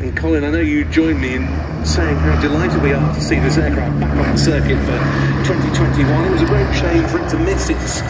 And Colin, I know you joined me in saying how delighted we are to see this aircraft back on the circuit for 2021. It was a great shame for it to miss its